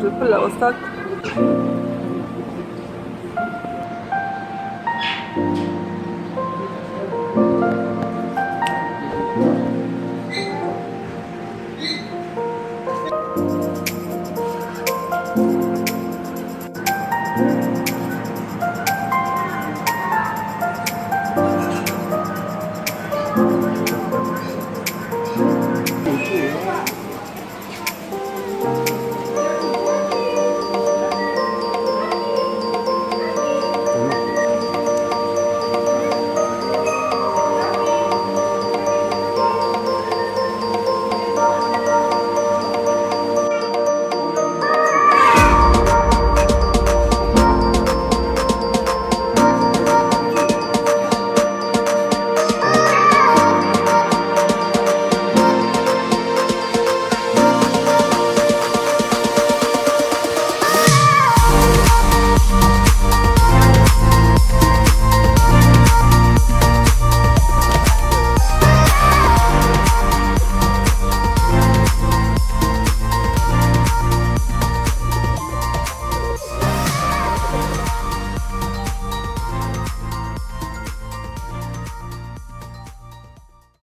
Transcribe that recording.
Schlüssel aus der Tür.